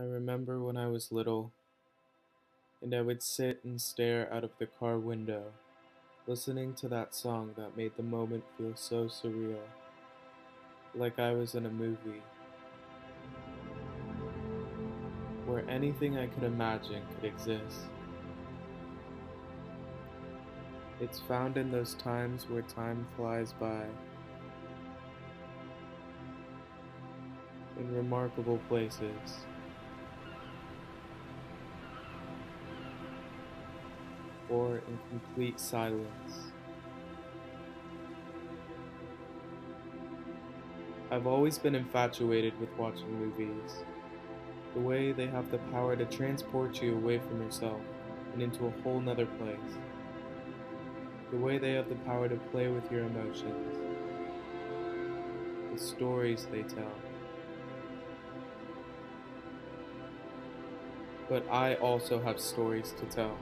I remember when I was little, and I would sit and stare out of the car window, listening to that song that made the moment feel so surreal, like I was in a movie, where anything I could imagine could exist. It's found in those times where time flies by. In remarkable places. Or in complete silence. I've always been infatuated with watching movies. The way they have the power to transport you away from yourself and into a whole nother place. The way they have the power to play with your emotions. The stories they tell. But I also have stories to tell.